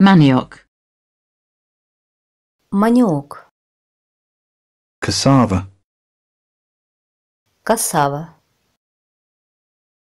manioc, Маниок. cassava, Кассава.